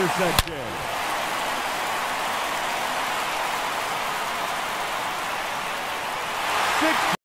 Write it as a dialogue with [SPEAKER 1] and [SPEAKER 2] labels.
[SPEAKER 1] interception.